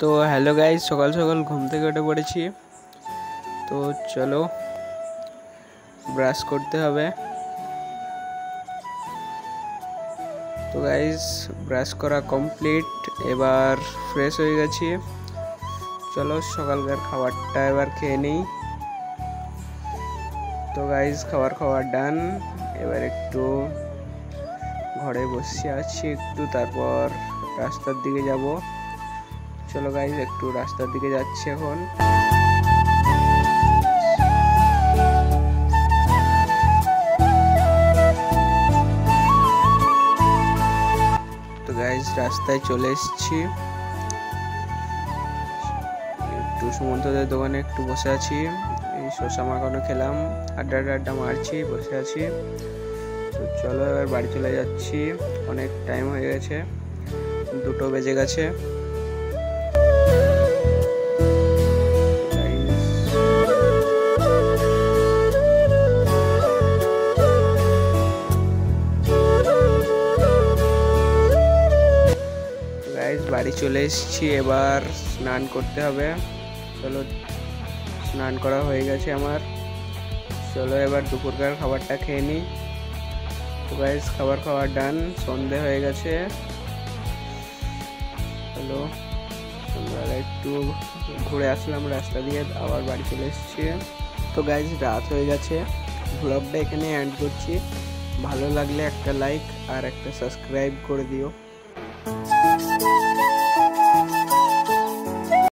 তো hello guys সকাল সকাল ঘুম থেকে উঠে পড়েছি। তো চলো ব্রাশ করতে হবে। তো গাইজ ব্রাশ করা কমপ্লিট এবার ফ্রেশ হয়ে গেছি। চলো, সকালকার খাবারটা এবার খেয়ে নিই। তো গাইজ খাবার খাওয়ার ডান এবার একটু ঘরে বসে আছি, একটু তারপর রাস্তার দিকে যাব। চলো গাইজ একটু রাস্তার দিকে যাচ্ছি এখন। তো গাইজ রাস্তায় চলে এসছি। একটু সুমন্তদের দোকানে একটু বসে আছি। এই শসা মাখানো খেলাম, আড্ডা আড্ডা মারছি, বসে আছি। তো চলো এবার বাড়ি চলে যাচ্ছি। অনেক টাইম হয়ে গেছে, দুটো বেজে গেছে। গাইজ বাড়ি চলে এসেছি, এবার স্নান করতে হবে। চলো, স্নান করা হয়ে গেছে আমার। চলো এবার দুপুরকার খাবারটা খেয়ে নিই। তো গাইজ খাবার খাওয়ার ডান সন্ধে হয়ে গেছে। হ্যালো আমরা একটু ঘুরে আসলাম, রাস্তা দিয়ে আবার বাড়ি চলে এসেছি। তো গাইজ রাত হয়ে গেছে। ব্লগটা এখানে অ্যাড করছি। ভালো লাগলে একটা লাইক আর একটা সাবস্ক্রাইব করে দিও।